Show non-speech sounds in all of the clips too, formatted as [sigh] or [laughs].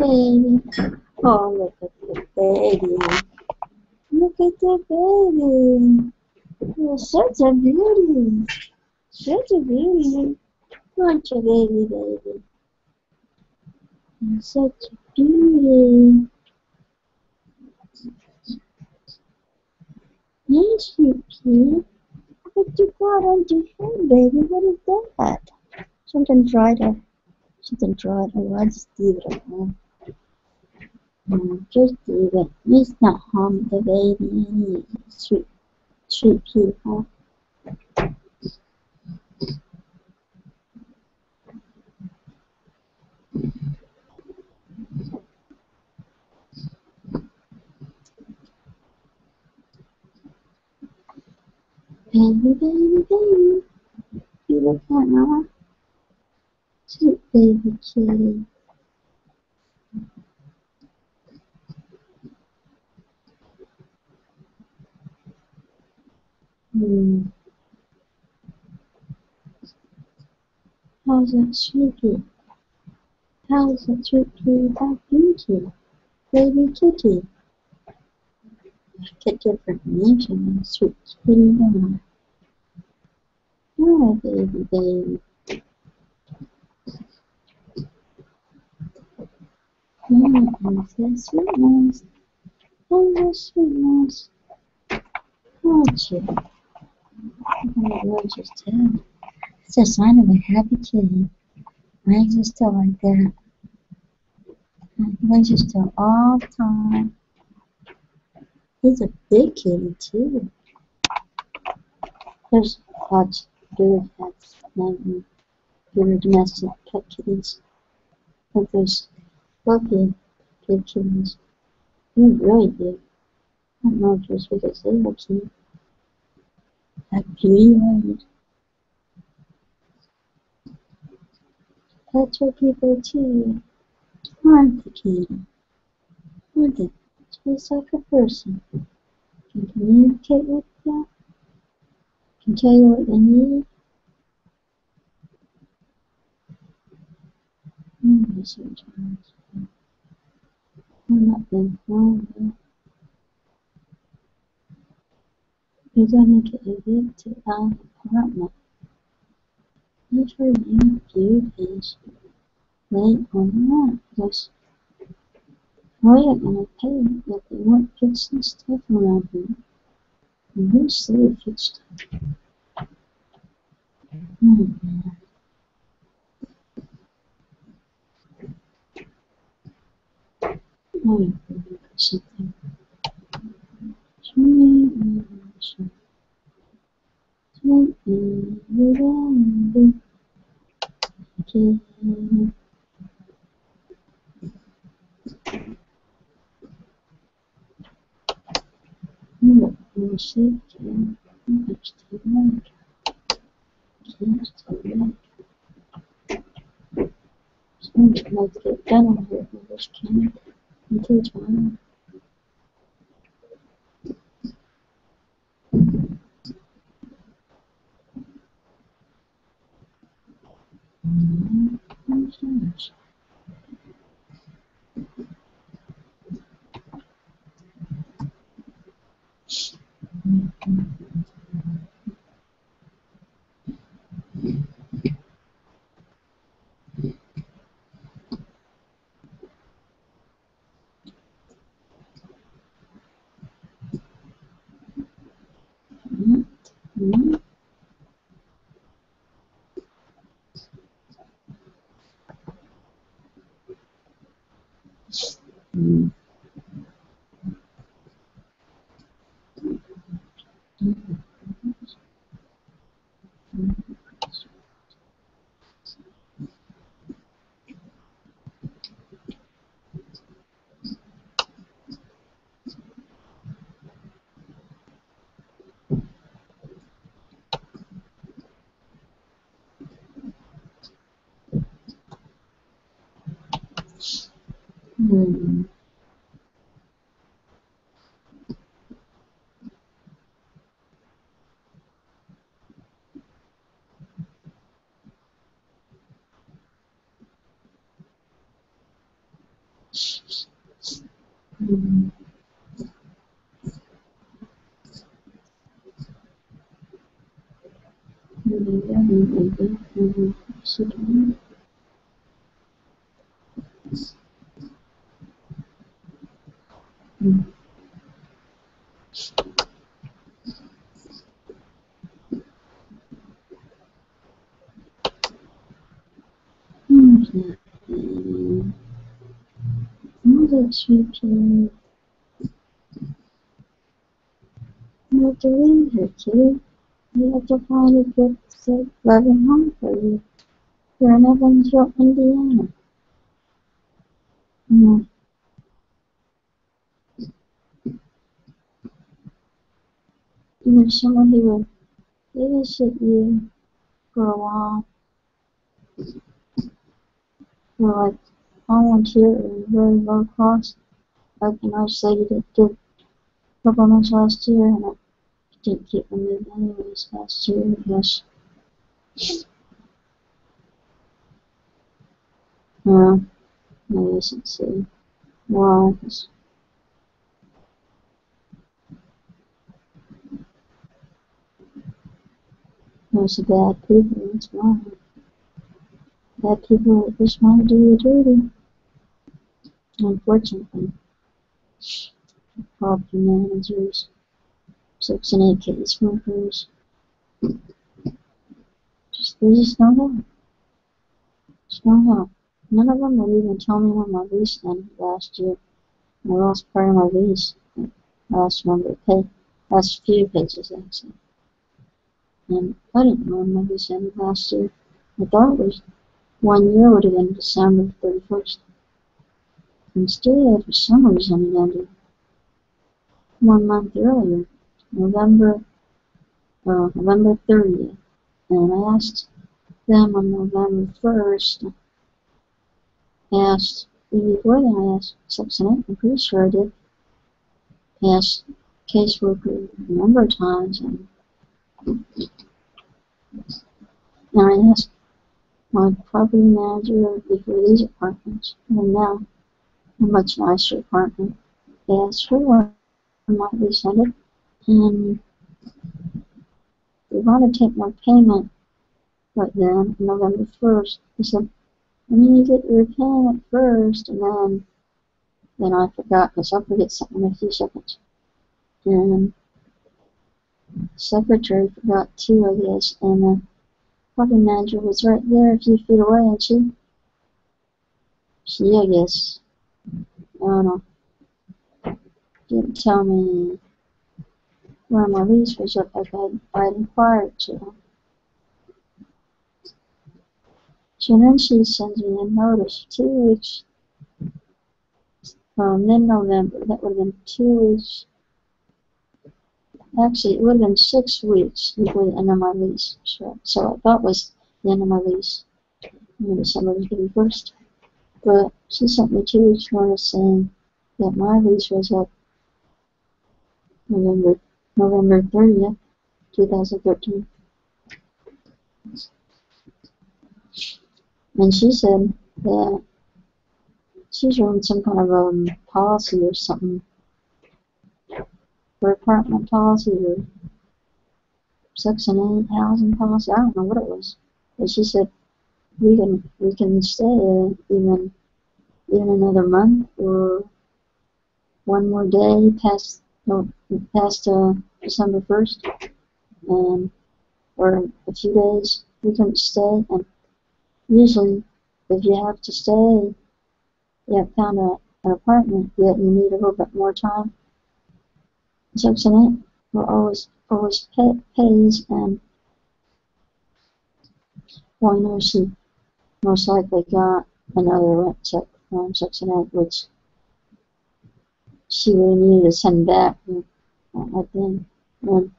baby. Oh, look at the baby. Look at the baby. You're such a beauty. Such a beauty. Such a baby, baby. You're such a beauty. Hey, Sheepy. What you got on your head, baby? What is that? Something dried up. Something dried up. I just leave it alone. Leave it. It's not harm the baby. Sweet, sweet pea, huh? Baby, baby, baby. You look at now. Sweet baby kitty. Hmm. How's that sweetie? How's that that beauty? Baby kitty. Get different names that sweet kitty, don't I? Oh, baby, baby. Oh, the sweetness. Oh, sweetness. You? Oh, gorgeous too. It's a sign of a happy kitty. Wags his tail like that. Wags his tail all the time. He's a big kitty too. There's lots of bigger pets than bigger domestic pet kitties. But there's fluffy big kitties. They're really big. I don't know just because they are cute. Like beauty eyes. People too, aren't they, kitty? Aren't they? Just like a person. Can communicate with them. Can tell you what they need. Mm. I'm not You're gonna get evicted out of the apartment. If your new beauties late on rent because we are gonna pay but they weren't fixing stuff around here. And we still fix stuff. Oh man. Oh, something. Sweet, sweet, sweet, sweet, sweet, Look, you see, can much to like, can't to like. Something like to get done on here, I just can't until tomorrow. Hmm. Mm. Mm. Okay. You have to leave her, kid. You have to find a good, safe, loving home for you. You're in Evansville, Indiana. Mm. There's someone who would babysit you for a while. For like volunteer or very low cost. Like that did couple months last year and I didn't keep them moved anyways last year, I guess. Yeah, I guess it's see why. There's the bad people, that's why. Bad people just want to do the dirty. Unfortunately. Property managers, Section 8 case workers. Just they just don't help. Just help. None of them would even tell me when my lease ended last year. I lost part of my lease. Last number of pay last few pages actually. And I didn't know when my lease ended last year. I thought it was one year would have been December thirty first. Instead, for some reason, it ended one month earlier, November, uh, November 30th. And I asked them on November 1st, asked, even before then, I asked Section 8, I'm pretty sure I did. Asked caseworker a number of times, and, and I asked my property manager before these apartments, and now a much nicer apartment. I asked her when my lease ended, and they want to take my payment right then, November 1st. They said, I need to get your payment first, and then, then I forgot, because I'll forget something in a few seconds. And secretary forgot too, I guess, and the property manager was right there a few feet away, and she, she, I guess, I don't know, didn't tell me where my lease was up like I'd, I'd inquired to. So then she sends me a notice two weeks, um, mid-November, that would have been two weeks, actually, it would have been six weeks before the end of my lease. So, so I thought was the end of my lease, December was the. But she sent me two weeks notice saying that my lease was up November November 30th, 2013. And she said that she's running some kind of um, policy or something for apartment policy or section 8 housing policy. I don't know what it was. But she said we can we can stay even even another month or one more day past no, past uh, December 1st and or a few days we can stay. And usually if you have to stay you have found a, an apartment that you need a little bit more time. 8 will always always pay, pays and I know she most likely got another rent check from Section 8 which she really needed to send back I think and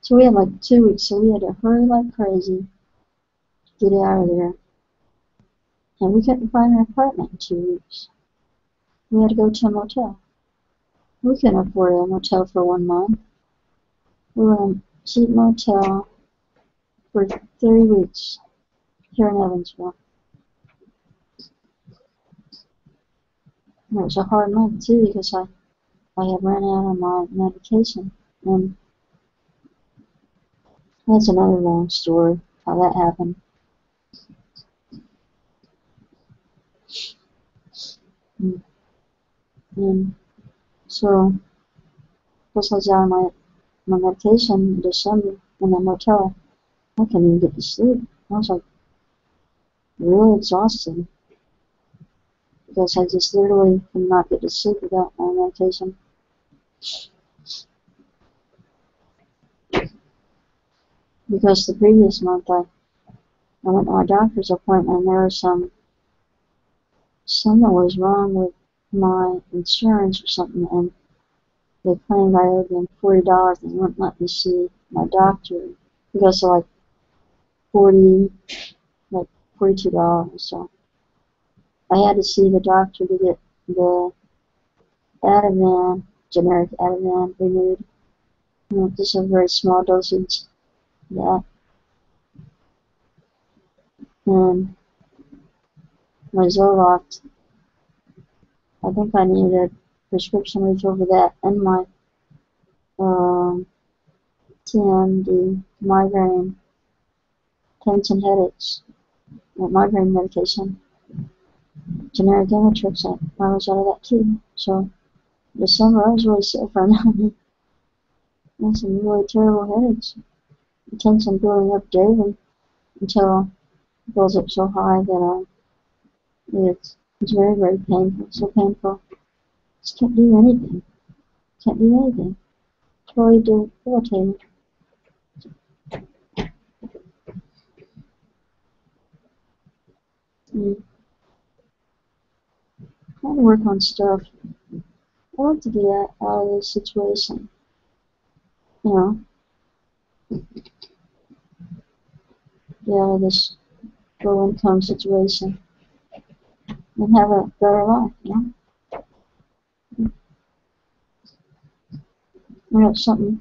so we had like two weeks so we had to hurry like crazy to get out of there. And we couldn't find an apartment in two weeks. We had to go to a motel. We couldn't afford a motel for one month. We were in a cheap motel for three weeks here in Evansville And it was a hard month too because I, I had run out of my medication. And that's another long story how that happened. Mm. And so, because I was out of my, my medication in December in the motel, I couldn't even get to sleep. I was like really exhausted because I just literally could not get to sleep without my medication. Because the previous month I, I went to my doctor's appointment and there was some something was wrong with my insurance or something and they claimed I owed them forty dollars and wouldn't let me see my doctor because of like forty forty two dollars so I had to see the doctor to get the Ativan, generic Ativan know, just a very small dosage. Yeah. And my Zoloft, I think I needed a prescription refill for that and my um, TMD, migraine, tension headaches, migraine medication generic Imitrex, I, was out of that too. So December I was really suffering. [laughs] I had some really terrible headaches. The tension building up daily until it builds up so high that uh, it's, it's very, very painful. So painful. Just can't do anything. Can't do anything. Totally debilitating. Mm trying to work on stuff. I want to get out, of this situation. You know, get out of this low income situation and have a better life, you know? I got something.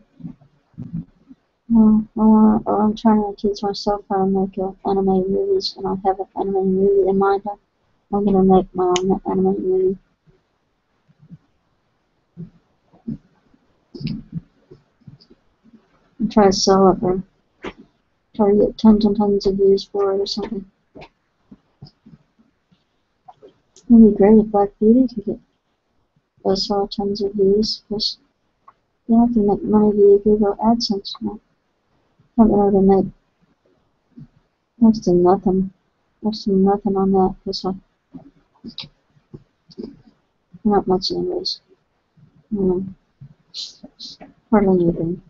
Well, I want, I'm trying to teach myself how to make uh, anime movies, and I have an anime movie in mind. I'm gonna make my own anime movie. And try to sell it or try to get tons and tons of views for it or something. It'd be great if Black Beauty could get I saw tons of views because you don't have to make money via Google AdSense now. To make next to nothing. Next to nothing on that because I not much anyways. Mm. Hardly anything.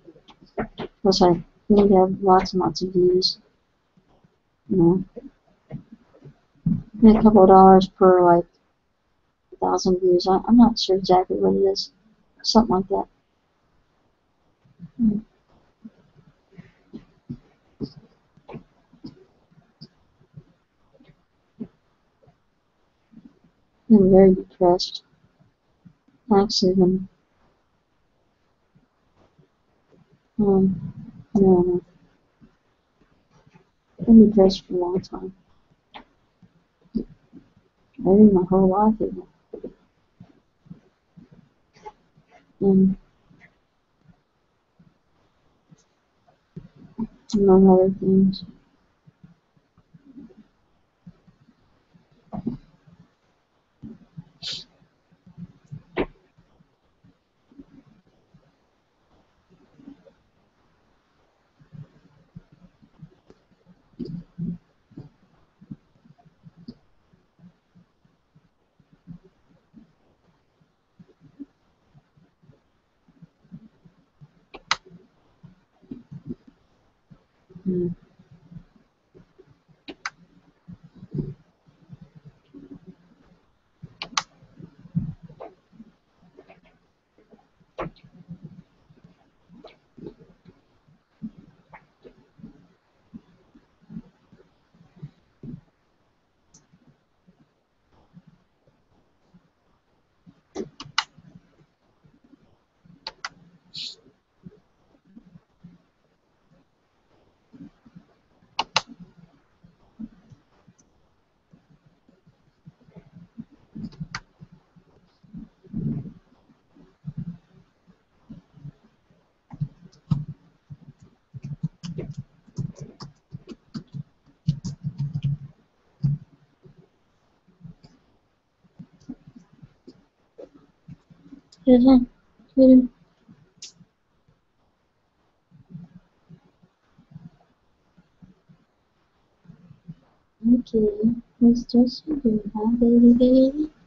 Plus I need to have lots and lots of views. You know. a couple of dollars per like a thousand views. I, I'm not sure exactly what it is. Something like that. Mm. I'm very depressed. Actually, um, no. I've been depressed for a long time. Maybe my whole life even. And among other things. Mm. Yürü Okay, let's just do that. baby.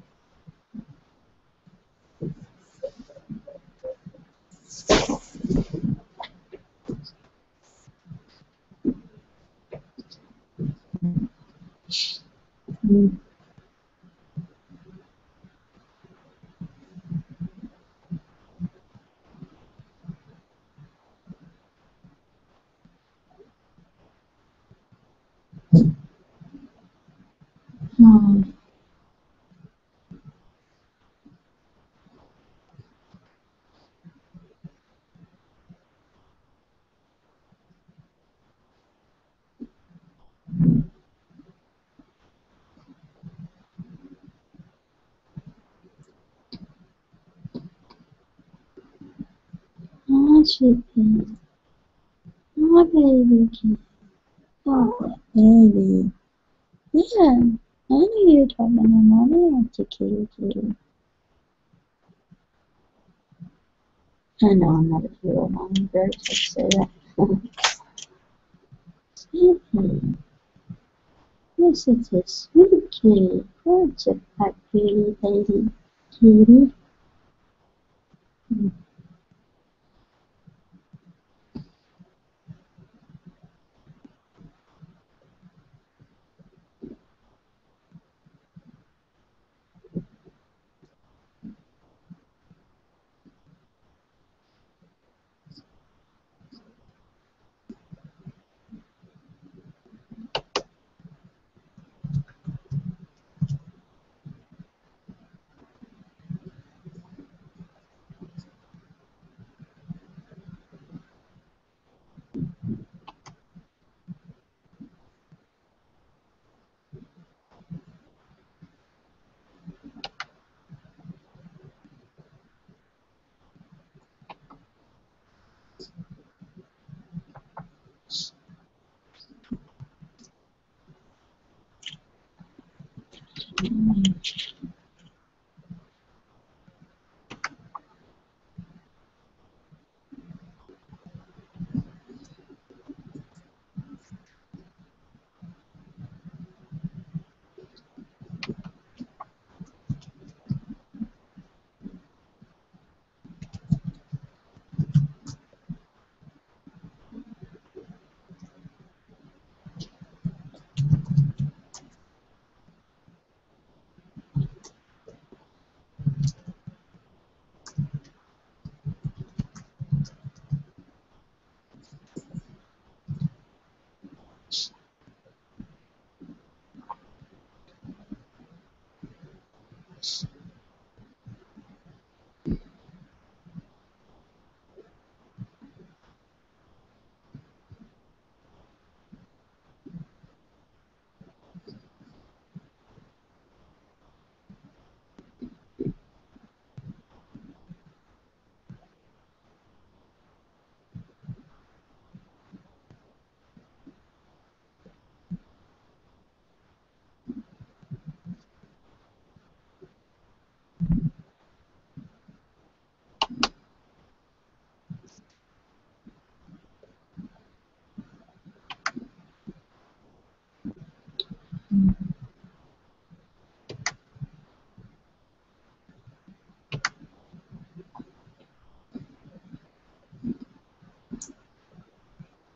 Chicken. Oh, baby kid. Oh, baby. Yeah, I knew you were talking to mommy after kitty kitty. I know I'm not a real mom. I'm very to say that. Sweetie. Yes, it's a sweet kitty. What's a fat pretty baby kitty? Hmm.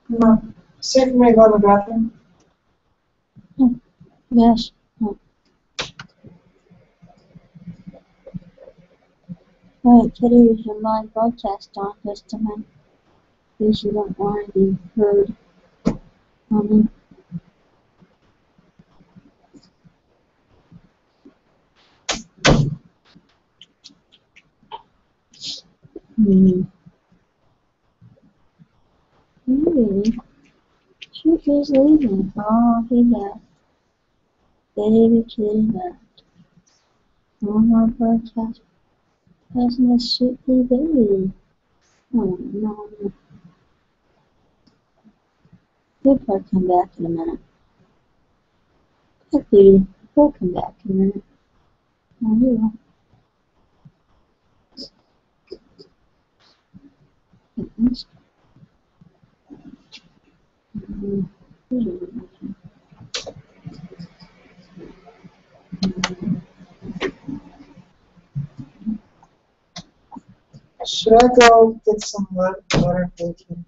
Mom, say for me to go in the bathroom. Yes. Oh. Alright, Kitty, is your live broadcast on this time? Because you don't want to be heard. Um, hmm. Really? She is leaving. Oh, he left. Baby kitty left. More broadcast. Hasn't a sweet wee baby. Oh, no. He'll probably come back in a minute. Hi, Beauty. He'll come back in a minute. He will. Mm, who's it looking? Should I go get some water, baking?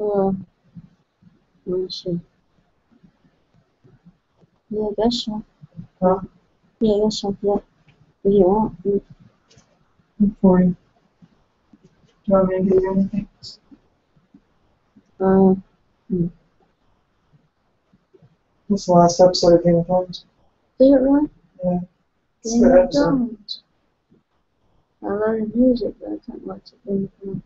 Uh, let me see. Yeah, I guess so. Huh? Yeah, I guess so. Yeah. If you want. I'm forty. Do you want me to get anything? Uh, This is the last episode of Game of Thrones. is it really? Yeah. It's Game of. Thrones. I love the music, but I can't watch it. Game of Thrones.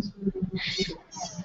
So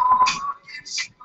Thank you.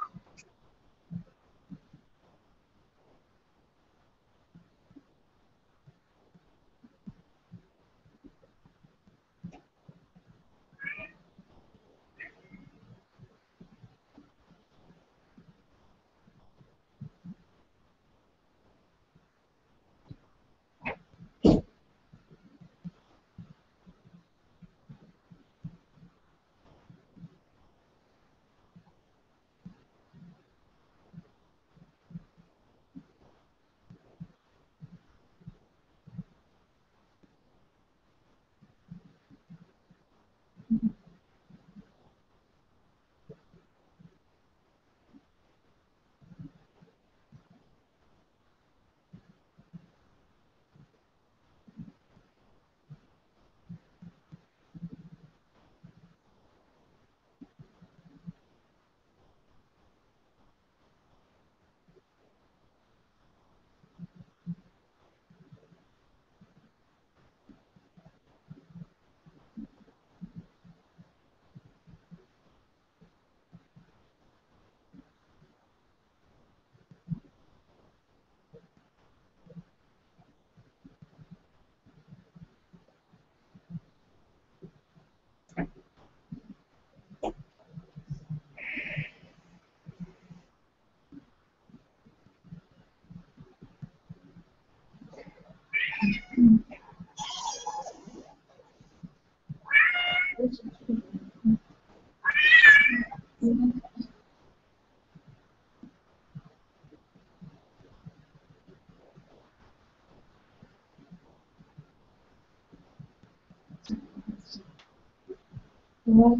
Ну,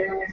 is,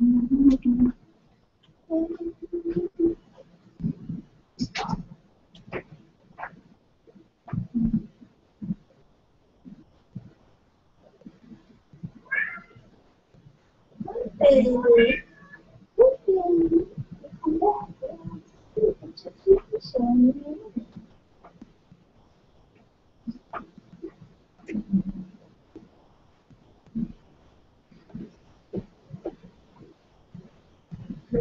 Baby.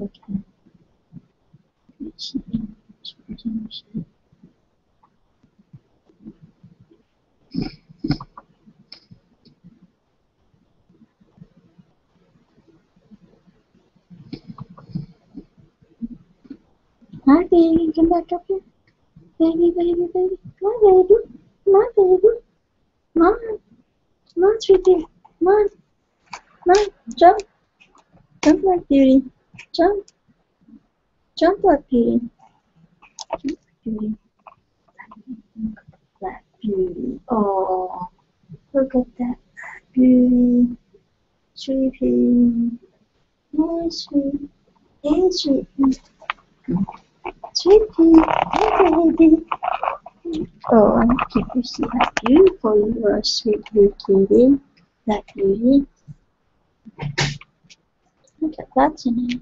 Okay. Let's see. As far as I understand. Hi, baby. Come back up here. Baby, baby, baby. Come on, baby. Come on, baby. Come on. Come on, sweetie. Come on. Come on. Jump. Jump like beauty. Jump. Jump like beauty. Jump like beauty. Beauty. Oh, look at that beauty. Sweetie. Hey, sweet. Hey, sweetie. Sweetie. Baby. Oh, I can't you see how beautiful you are, sweet little kitty. Black beauty. Look at that's in it.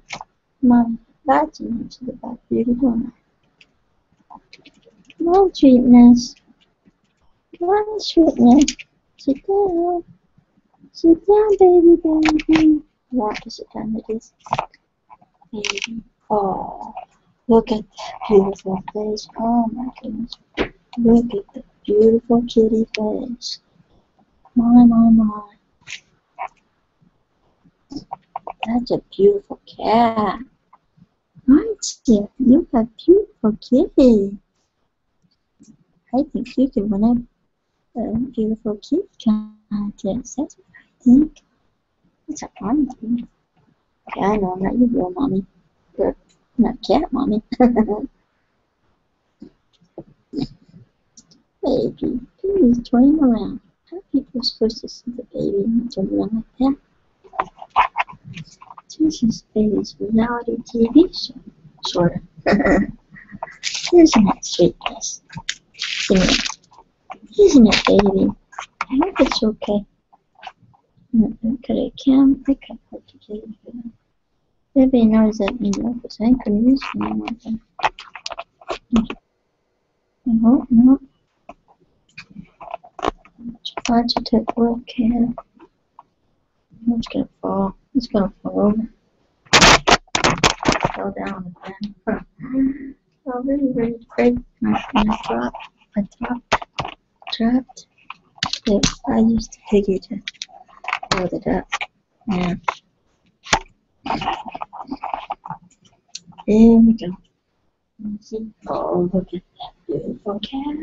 Mom, that's in it to the black beauty, don't I? On, sweetness. On, sweetness. Sit down. Sit down, baby, baby. Want to sit down, it is. Baby. Oh, look at that beautiful face. Oh my goodness. Look at the beautiful kitty face. My, my, my. That's a beautiful cat. Aren't you? You have beautiful kitty. I think you could win a, a beautiful kitty contest. That's what I think. That's what I'm thinking. Yeah, I know I'm not your real mommy. But not cat mommy. [laughs] baby, baby's turning around. How are people supposed to see the baby and turn around like that? This is baby's reality TV show, sort of. [laughs] Isn't it sweetness? Isn't it? Baby? I hope it's okay. Mm, Could I can't I the here. Baby knows that you know, because I couldn't use anymore. No, no. To take good care. It's gonna fall. It's gonna fall over. Fell down again. oh, really, really great. I, I dropped. I dropped. Dropped. Yeah, I used the piggy to hold it up. Yeah. There we go. Oh, look at that beautiful cat.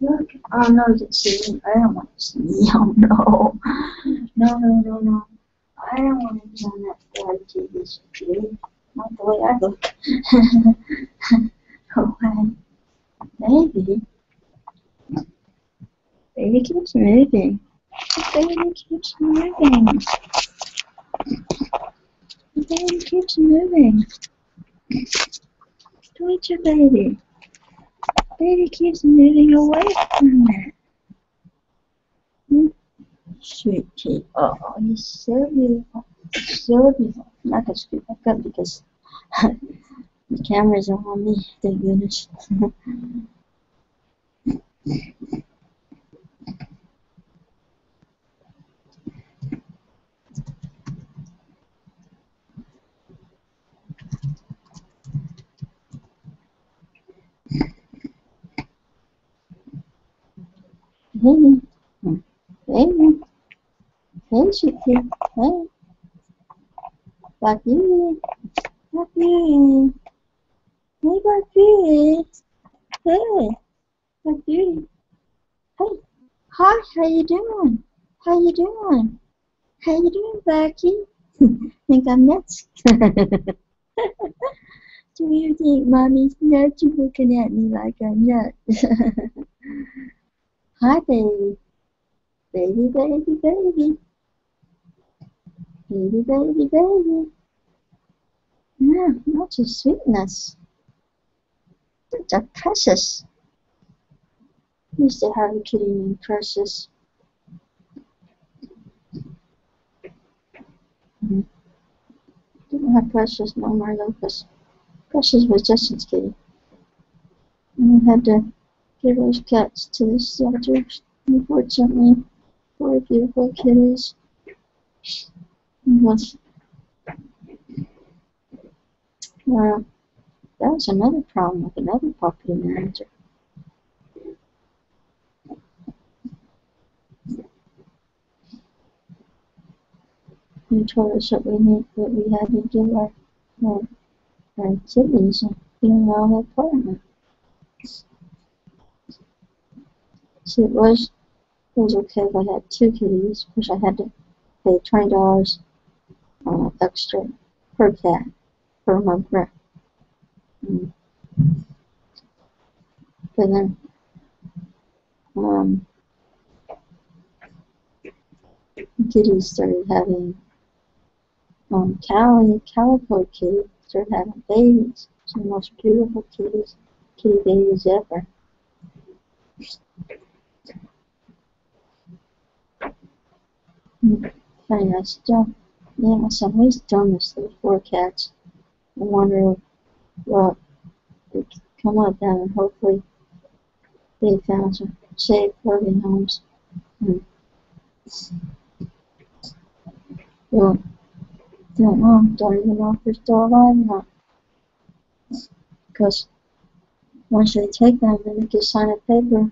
Look. Oh no, you see. I don't want to see. Oh no. No, no, no, no. I don't want to be on that bad TV show. Not the way I look. oh, hey. Baby. Baby keeps moving. The baby keeps moving. Baby keeps moving. Towards your baby. Baby keeps moving away from it. Hmm? Sweet. Oh, he's so beautiful. So beautiful. I'm not gonna scoot back up because [laughs] the cameras are on me. Thank goodness. [laughs] Hey, hey, hey, Chicky, hey, Bucky, Bucky, hey, Bucky, hey, Bucky, hey, hi, how you doing? How you doing? How you doing, Bucky? think I'm nuts. Do you think mommy's nuts? Looking at me like I'm nuts? Hi, baby. Baby, baby, baby. Baby, baby, baby. Yeah, lots of sweetness. Such a precious. Have a kitty named Precious. Mhm. Didn't have Precious no more 'cause Precious was Justin's kitty. And we had to give those cats to the shelters, unfortunately. Poor beautiful kitties. Yes. Well, that was another problem with another property manager. He told us that we need that we had to give our our, our kitties a female apartment. See, it was it was okay if I had two kitties, which I had to pay twenty dollars uh, extra per cat per month rent. Mm. But then, um, kitties started having um, Callie, Calico kitty started having babies. It's the most beautiful kitties, kitty babies ever. Mm. Funny, I still, and my son, we still miss those four cats. I wonder what they come up down and hopefully they found some safe, loving homes. Mm. Well, don't know, don't even know if they're still alive or not. Because once they take them, then they can sign a paper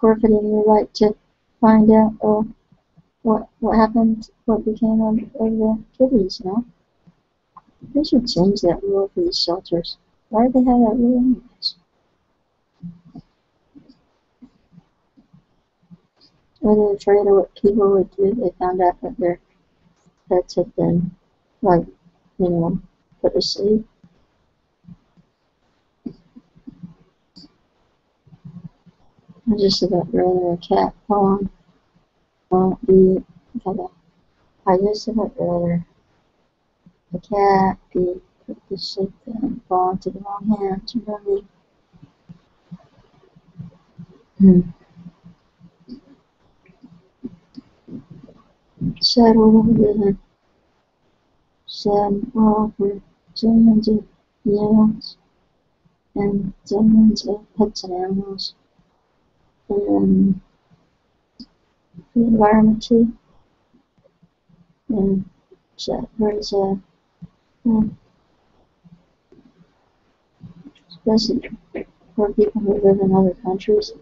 forfeiting your right to find out oh, what what happened, what became of, of the kitties, you know? They should change that rule for these shelters. Why do they have that rule anyways? Were they afraid of what people would do? They found out that their pets had been, like, you know, put to sleep. I just about rather a cat fawn won't be a I just about rather a cat be put to sleep than fall into the wrong hands, you know I mean? Hmm. In. Sad world for of humans and zillions of pets and animals. And the environment too. And sad, very sad. Um, especially for people who live in other countries.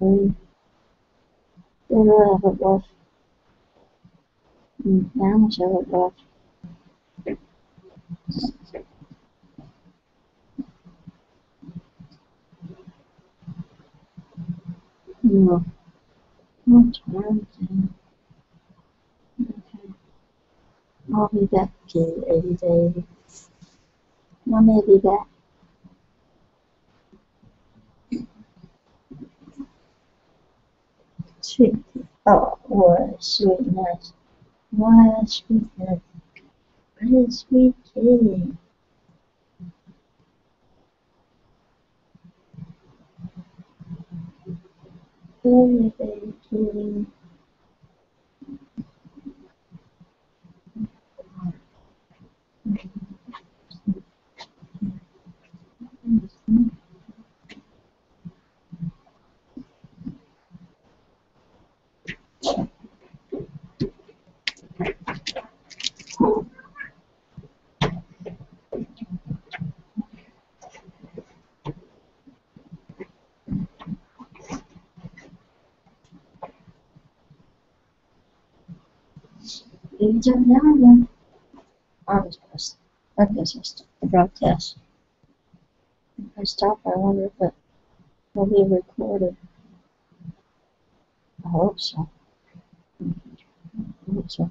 Um, they really have it rough. Mm, animals have it rough. No. Wrong with you? Okay. I'll be back in 80 days. I may be back. Oh, a sweetness. A sweetness. What a sweet kitty. Baby, baby Arms post. Weapon system. The broadcast. If I stop, I wonder if it will be recorded. I hope so. I hope so.